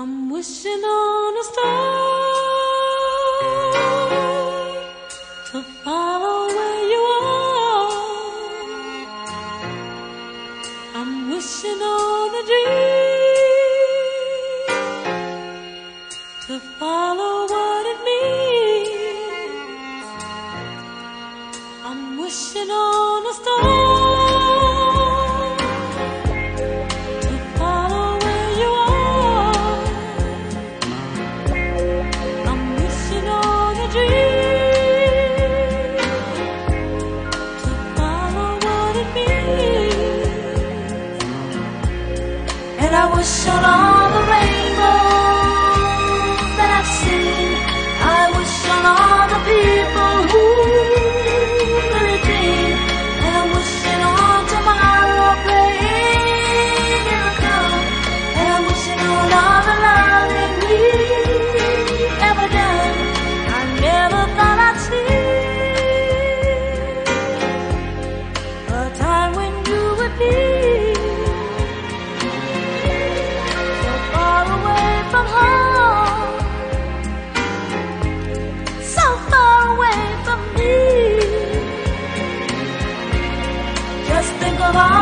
I'm wishing on a star to follow where you are. I'm wishing on a dream to follow what it means. I'm wishing on a star. والشراب 老